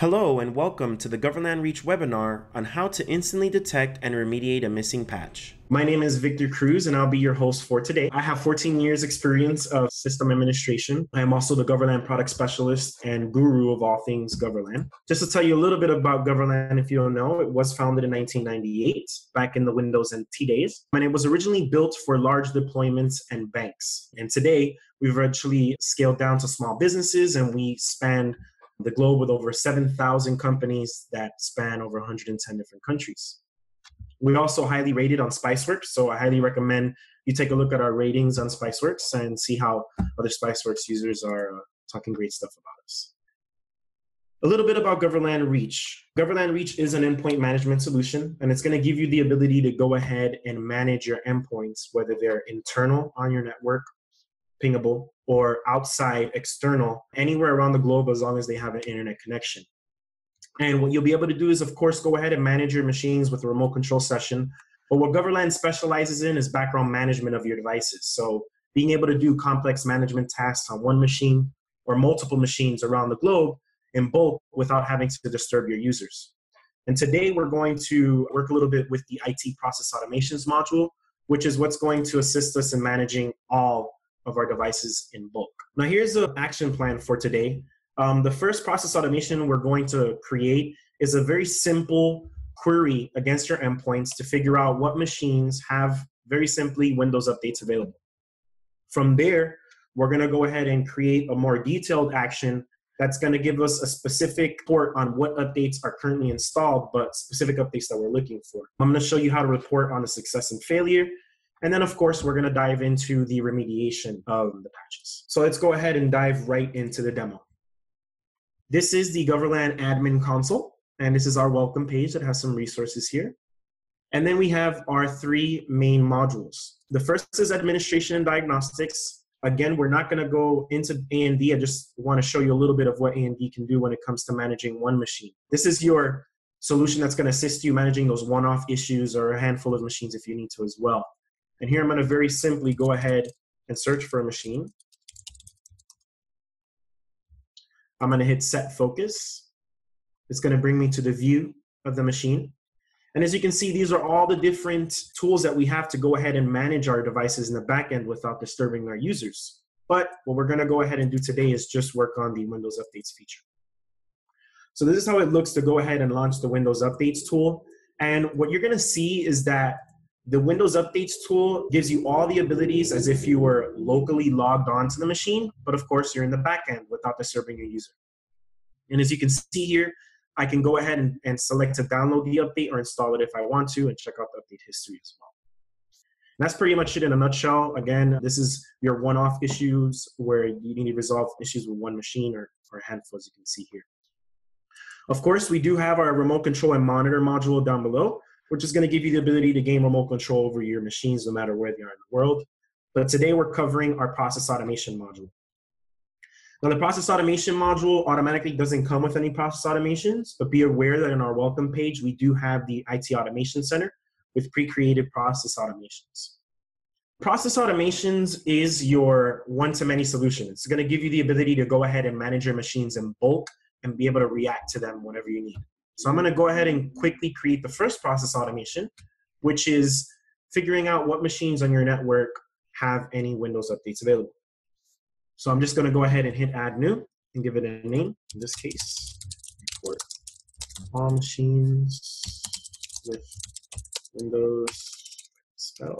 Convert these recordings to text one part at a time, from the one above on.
Hello and welcome to the Goverlan Reach webinar on how to instantly detect and remediate a missing patch. My name is Victor Cruz and I'll be your host for today. I have 14 years experience of system administration. I am also the Goverlan product specialist and guru of all things Goverlan. Just to tell you a little bit about Goverlan, if you don't know, it was founded in 1998, back in the Windows NT days. And it was originally built for large deployments and banks. And today we've actually scaled down to small businesses and we span the globe with over 7,000 companies that span over 110 different countries. We're also highly rated on Spiceworks, so I highly recommend you take a look at our ratings on Spiceworks and see how other Spiceworks users are uh, talking great stuff about us. A little bit about Goverlan Reach. Goverlan Reach is an endpoint management solution, and it's going to give you the ability to go ahead and manage your endpoints, whether they're internal on your network pingable or outside external anywhere around the globe as long as they have an internet connection. And what you'll be able to do is, of course, go ahead and manage your machines with a remote control session. But what Goverlan specializes in is background management of your devices. So being able to do complex management tasks on one machine or multiple machines around the globe in bulk without having to disturb your users. And today we're going to work a little bit with the IT process automations module, which is what's going to assist us in managing all of our devices in bulk. Now, here's the action plan for today. Um, the first process automation we're going to create is a very simple query against your endpoints to figure out what machines have very simply Windows updates available. From there, we're going to go ahead and create a more detailed action that's going to give us a specific report on what updates are currently installed, but specific updates that we're looking for. I'm going to show you how to report on a success and failure, and then, of course, we're going to dive into the remediation of the patches. So let's go ahead and dive right into the demo. This is the Goverlan admin console, and this is our welcome page that has some resources here. And then we have our three main modules. The first is administration and diagnostics. Again, we're not going to go into A&D. I just want to show you a little bit of what A&D can do when it comes to managing one machine. This is your solution that's going to assist you managing those one-off issues or a handful of machines if you need to as well. And here I'm going to very simply go ahead and search for a machine. I'm going to hit set focus. It's going to bring me to the view of the machine. And as you can see, these are all the different tools that we have to go ahead and manage our devices in the backend without disturbing our users. But what we're going to go ahead and do today is just work on the Windows Updates feature. So this is how it looks to go ahead and launch the Windows Updates tool. And what you're going to see is that the Windows Updates tool gives you all the abilities as if you were locally logged onto the machine, but of course you're in the backend without disturbing your user. And as you can see here, I can go ahead and, and select to download the update or install it if I want to and check out the update history as well. And that's pretty much it in a nutshell. Again, this is your one-off issues where you need to resolve issues with one machine or, or a handful as you can see here. Of course, we do have our remote control and monitor module down below which is going to give you the ability to gain remote control over your machines no matter where they are in the world. But today we're covering our process automation module. Now the process automation module automatically doesn't come with any process automations, but be aware that in our welcome page, we do have the IT Automation Center with pre-created process automations. Process automations is your one-to-many solution. It's going to give you the ability to go ahead and manage your machines in bulk and be able to react to them whenever you need. So I'm going to go ahead and quickly create the first process automation, which is figuring out what machines on your network have any Windows updates available. So I'm just going to go ahead and hit add new and give it a name. In this case, report all machines with Windows spell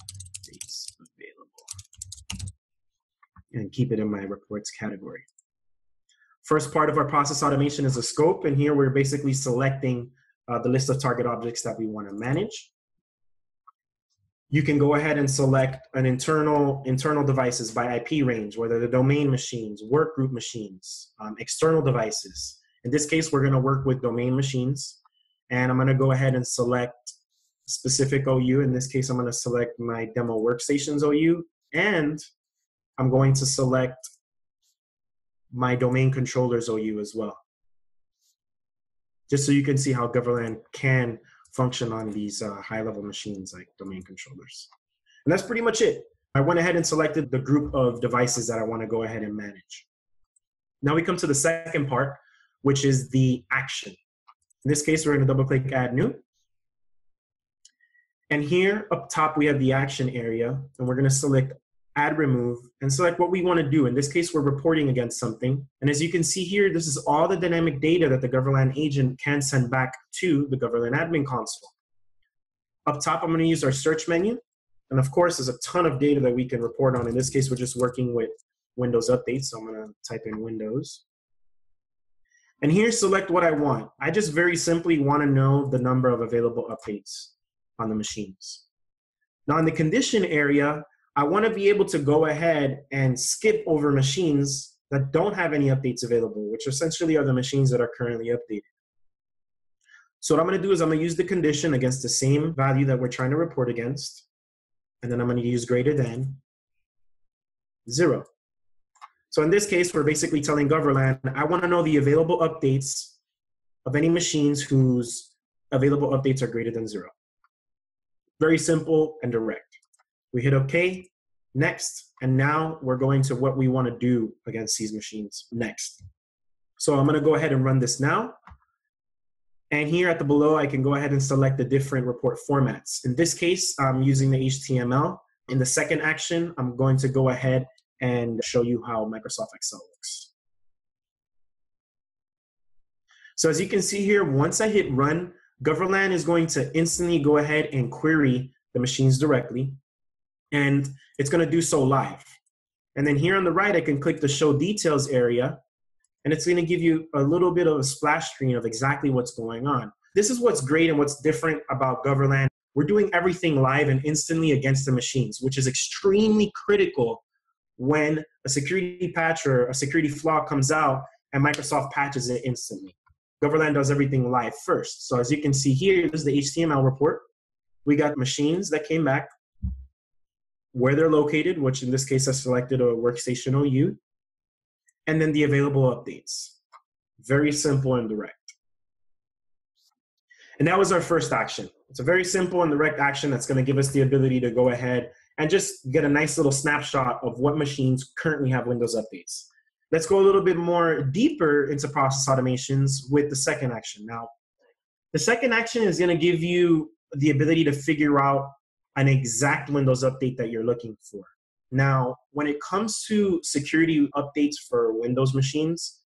updates available. And keep it in my reports category. First part of our process automation is a scope, and here we're basically selecting uh, the list of target objects that we want to manage. You can go ahead and select an internal internal devices by IP range, whether the domain machines, work group machines, um, external devices. In this case, we're going to work with domain machines, and I'm going to go ahead and select specific OU. In this case, I'm going to select my demo workstations OU, and I'm going to select my domain controllers OU as well. Just so you can see how Goverlan can function on these uh, high level machines like domain controllers. And that's pretty much it. I went ahead and selected the group of devices that I want to go ahead and manage. Now we come to the second part, which is the action. In this case, we're going to double click add new. And here up top, we have the action area, and we're going to select add remove and select what we want to do. In this case, we're reporting against something. And as you can see here, this is all the dynamic data that the Goverlan agent can send back to the Goverlan admin console. Up top, I'm going to use our search menu. And of course, there's a ton of data that we can report on. In this case, we're just working with Windows updates. So I'm going to type in Windows. And here, select what I want. I just very simply want to know the number of available updates on the machines. Now in the condition area, I want to be able to go ahead and skip over machines that don't have any updates available, which essentially are the machines that are currently updated. So what I'm going to do is I'm going to use the condition against the same value that we're trying to report against. And then I'm going to use greater than zero. So in this case, we're basically telling Goverlan, I want to know the available updates of any machines whose available updates are greater than zero. Very simple and direct. We hit OK, next, and now we're going to what we want to do against these machines next. So I'm going to go ahead and run this now. And here at the below, I can go ahead and select the different report formats. In this case, I'm using the HTML. In the second action, I'm going to go ahead and show you how Microsoft Excel looks. So as you can see here, once I hit run, Goverlan is going to instantly go ahead and query the machines directly, and it's going to do so live. And then here on the right, I can click the Show Details area, and it's going to give you a little bit of a splash screen of exactly what's going on. This is what's great and what's different about Goverlan. We're doing everything live and instantly against the machines, which is extremely critical when a security patch or a security flaw comes out and Microsoft patches it instantly. Goverlan does everything live first. So as you can see here, this is the HTML report. We got machines that came back, where they're located, which in this case I selected a workstation OU, and then the available updates. Very simple and direct. And that was our first action. It's a very simple and direct action that's going to give us the ability to go ahead and just get a nice little snapshot of what machines currently have Windows updates. Let's go a little bit more deeper into process automations with the second action. Now, the second action is going to give you the ability to figure out an exact Windows update that you're looking for. Now, when it comes to security updates for Windows machines,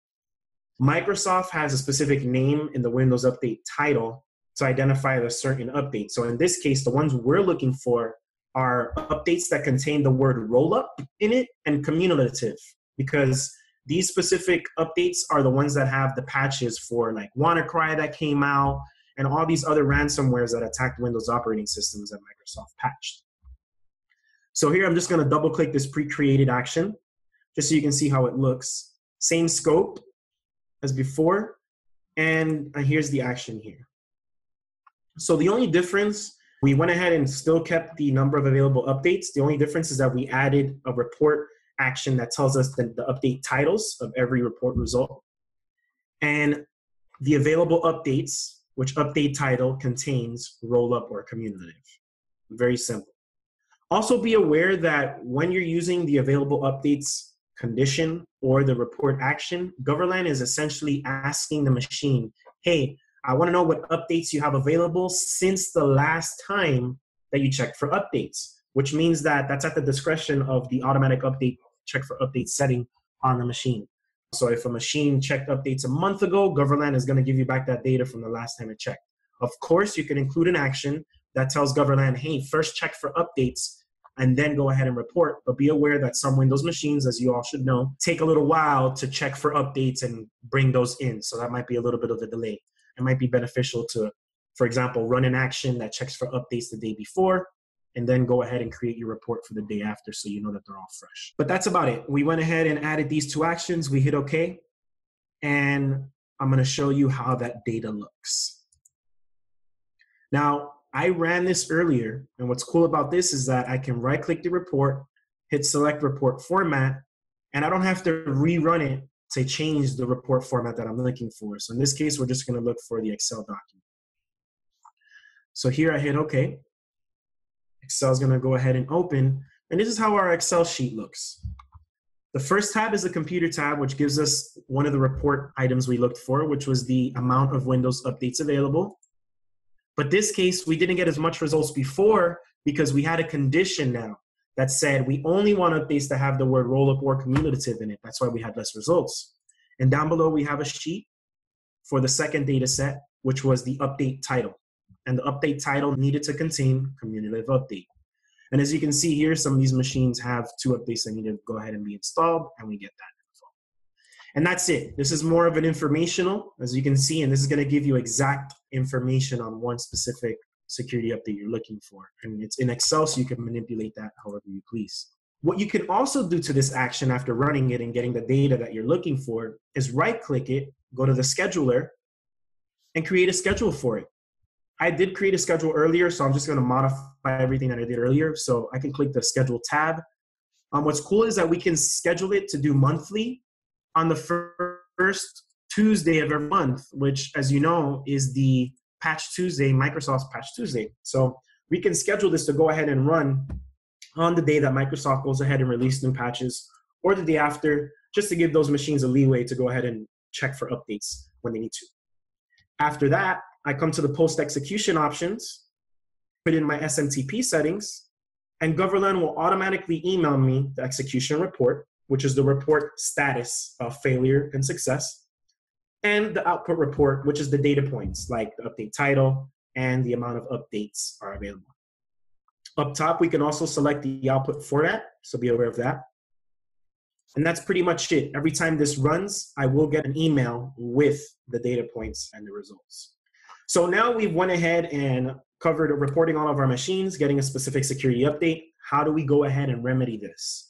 Microsoft has a specific name in the Windows Update title to identify a certain update. So in this case, the ones we're looking for are updates that contain the word rollup in it and cumulative because these specific updates are the ones that have the patches for like WannaCry that came out and all these other ransomwares that attacked Windows operating systems that Microsoft patched. So here I'm just going to double click this pre-created action just so you can see how it looks. Same scope as before, and uh, here's the action here. So the only difference, we went ahead and still kept the number of available updates. The only difference is that we added a report action that tells us the, the update titles of every report result and the available updates, which update title contains roll up or cumulative. Very simple. Also be aware that when you're using the available updates condition or the report action, Goverlan is essentially asking the machine, hey, I want to know what updates you have available since the last time that you checked for updates which means that that's at the discretion of the automatic update check for update setting on the machine. So if a machine checked updates a month ago, Goverlan is going to give you back that data from the last time it checked. Of course, you can include an action that tells Goverlan, hey, first check for updates and then go ahead and report. But be aware that some Windows machines, as you all should know, take a little while to check for updates and bring those in. So that might be a little bit of a delay. It might be beneficial to, for example, run an action that checks for updates the day before and then go ahead and create your report for the day after so you know that they're all fresh. But that's about it. We went ahead and added these two actions. We hit OK. And I'm going to show you how that data looks. Now, I ran this earlier. And what's cool about this is that I can right click the report, hit select report format, and I don't have to rerun it to change the report format that I'm looking for. So in this case, we're just going to look for the Excel document. So here I hit OK. Excel's gonna go ahead and open. And this is how our Excel sheet looks. The first tab is the computer tab, which gives us one of the report items we looked for, which was the amount of Windows updates available. But this case, we didn't get as much results before because we had a condition now that said we only want updates to have the word rollup or cumulative in it. That's why we had less results. And down below, we have a sheet for the second data set, which was the update title. And the update title needed to contain cumulative update. And as you can see here, some of these machines have two updates that need to go ahead and be installed, and we get that And that's it. This is more of an informational, as you can see, and this is going to give you exact information on one specific security update you're looking for. And it's in Excel, so you can manipulate that however you please. What you can also do to this action after running it and getting the data that you're looking for is right click it, go to the scheduler, and create a schedule for it. I did create a schedule earlier, so I'm just going to modify everything that I did earlier. So I can click the schedule tab. Um, what's cool is that we can schedule it to do monthly on the first Tuesday of every month, which, as you know, is the Patch Tuesday, Microsoft's Patch Tuesday. So we can schedule this to go ahead and run on the day that Microsoft goes ahead and release new patches or the day after, just to give those machines a leeway to go ahead and check for updates when they need to. After that, I come to the post execution options, put in my SMTP settings, and Goverlan will automatically email me the execution report, which is the report status of failure and success, and the output report, which is the data points like the update title and the amount of updates are available. Up top, we can also select the output format, so be aware of that. And that's pretty much it. Every time this runs, I will get an email with the data points and the results. So now we've went ahead and covered reporting all of our machines, getting a specific security update. How do we go ahead and remedy this?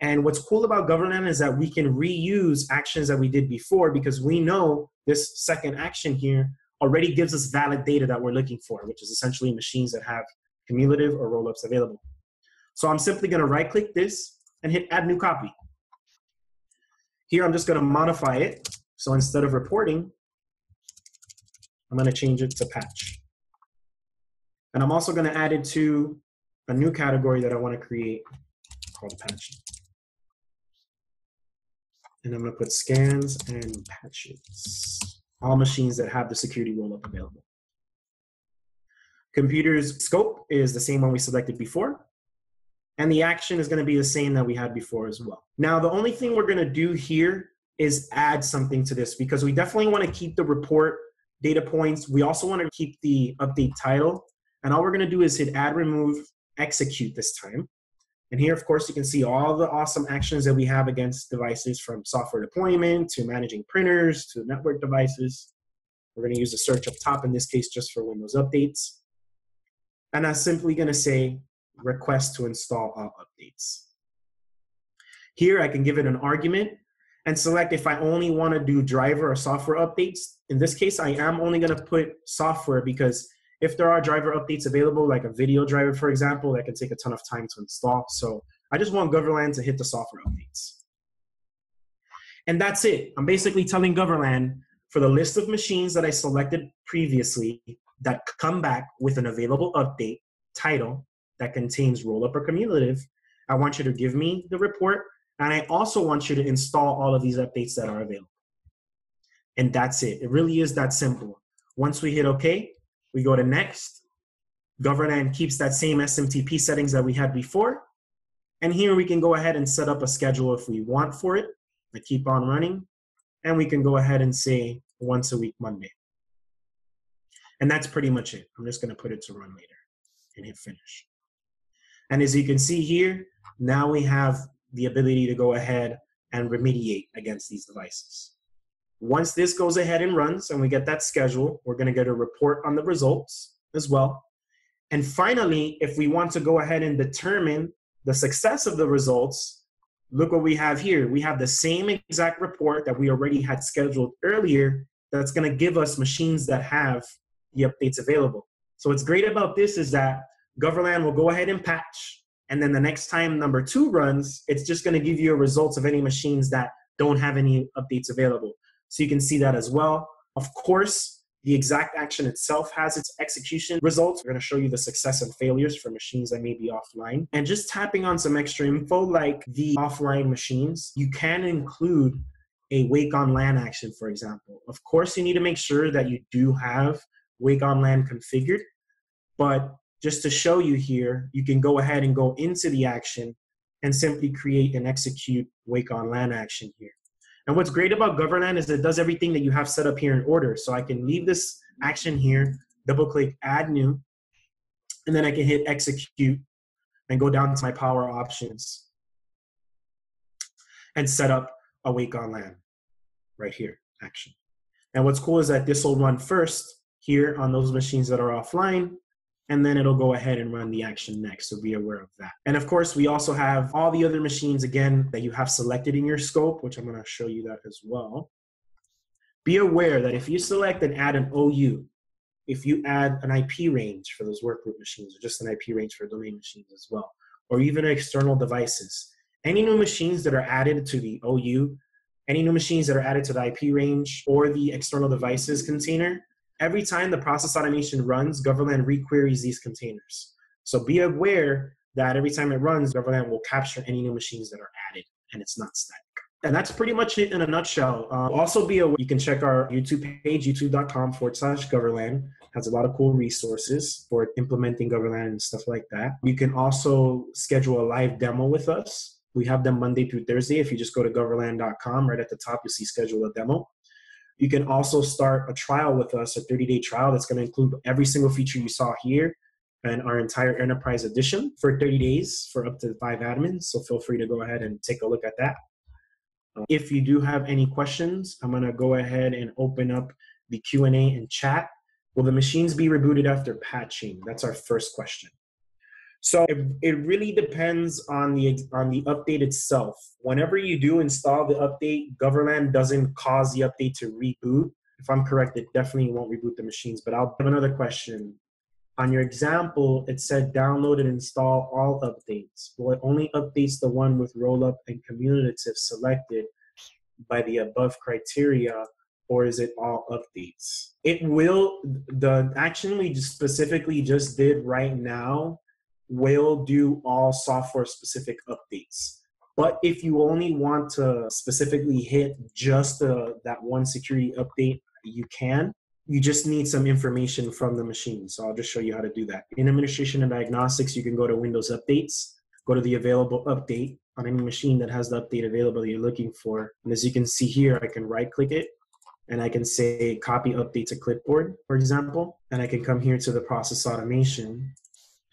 And what's cool about Goverlan is that we can reuse actions that we did before because we know this second action here already gives us valid data that we're looking for, which is essentially machines that have cumulative or rollups available. So I'm simply gonna right click this and hit add new copy. Here I'm just gonna modify it. So instead of reporting, I'm gonna change it to patch. And I'm also gonna add it to a new category that I wanna create called patch. And I'm gonna put scans and patches. All machines that have the security rollup available. Computer's scope is the same one we selected before. And the action is gonna be the same that we had before as well. Now, the only thing we're gonna do here is add something to this because we definitely wanna keep the report data points. We also wanna keep the update title. And all we're gonna do is hit add, remove, execute this time. And here, of course, you can see all the awesome actions that we have against devices from software deployment to managing printers to network devices. We're gonna use the search up top in this case just for Windows updates. And I'm simply gonna say request to install all updates. Here I can give it an argument and select if I only wanna do driver or software updates. In this case, I am only gonna put software because if there are driver updates available, like a video driver, for example, that can take a ton of time to install. So I just want Goverlan to hit the software updates. And that's it. I'm basically telling Goverlan for the list of machines that I selected previously that come back with an available update title that contains rollup or cumulative, I want you to give me the report, and I also want you to install all of these updates that are available. And that's it. It really is that simple. Once we hit OK, we go to next. Goverlan keeps that same SMTP settings that we had before. And here we can go ahead and set up a schedule if we want for it. I keep on running. And we can go ahead and say once a week Monday. And that's pretty much it. I'm just going to put it to run later and hit finish. And as you can see here, now we have the ability to go ahead and remediate against these devices. Once this goes ahead and runs and we get that schedule, we're going to get a report on the results as well. And finally, if we want to go ahead and determine the success of the results, look what we have here. We have the same exact report that we already had scheduled earlier that's going to give us machines that have the updates available. So what's great about this is that Goverlan will go ahead and patch, and then the next time number two runs, it's just going to give you a results of any machines that don't have any updates available. So you can see that as well. Of course, The exact action itself has its execution results. We're going to show you the success and failures for machines that may be offline. And just tapping on some extra info like the offline machines, you can include a wake on LAN action, for example. Of course, you need to make sure that you do have wake on LAN configured, but just to show you here, you can go ahead and go into the action and simply create and execute wake on LAN action here. And what's great about Goverlan is it does everything that you have set up here in order. So I can leave this action here, double click add new, and then I can hit execute and go down to my power options and set up a wake on LAN right here, action. And what's cool is that this will run first here on those machines that are offline, and then it'll go ahead and run the action next. So be aware of that. And of course, we also have all the other machines again that you have selected in your scope, which I'm gonna show you that as well. Be aware that if you select and add an OU, if you add an IP range for those workgroup machines, or just an IP range for domain machines as well, or even external devices, any new machines that are added to the OU, any new machines that are added to the IP range or the external devices container, every time the process automation runs, Goverlan requeries these containers. So be aware that every time it runs, Goverlan will capture any new machines that are added and it's not static. And that's pretty much it in a nutshell. Uh, also be aware, you can check our YouTube page, youtube.com forward slash Goverlan. Has a lot of cool resources for implementing Goverlan and stuff like that. You can also schedule a live demo with us. We have them Monday through Thursday. If you just go to goverlan.com, right at the top, you'll see schedule a demo. You can also start a trial with us, a 30 day trial that's going to include every single feature you saw here and our entire enterprise edition for 30 days for up to five admins. So feel free to go ahead and take a look at that. If you do have any questions, I'm going to go ahead and open up the Q&A and chat. Will the machines be rebooted after patching? That's our first question. So it, it really depends on the on the update itself. Whenever you do install the update, Goverlan doesn't cause the update to reboot. If I'm correct, it definitely won't reboot the machines. But I'll have another question. On your example, it said download and install all updates. Well, it only updates the one with rollup and cumulative selected by the above criteria or is it all updates? It will, the action we just specifically just did right now will do all software specific updates. But if you only want to specifically hit just the, that one security update, you can. You just need some information from the machine. So I'll just show you how to do that. In administration and diagnostics, you can go to Windows Updates, go to the available update on any machine that has the update available you're looking for. And as you can see here, I can right click it and I can say copy update to clipboard, for example. And I can come here to the process automation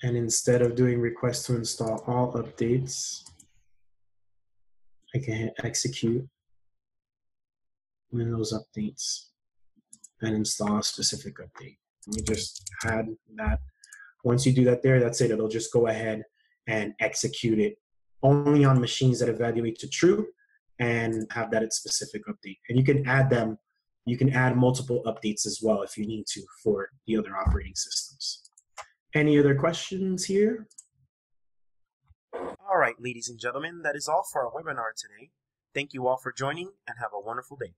and instead of doing request to install all updates, I can hit execute Windows updates and install a specific update. You just add that. Once you do that there, that's it. It'll just go ahead and execute it only on machines that evaluate to true and have that specific update. And you can add them, you can add multiple updates as well if you need to for the other operating systems. Any other questions here? All right, ladies and gentlemen, that is all for our webinar today. Thank you all for joining and have a wonderful day.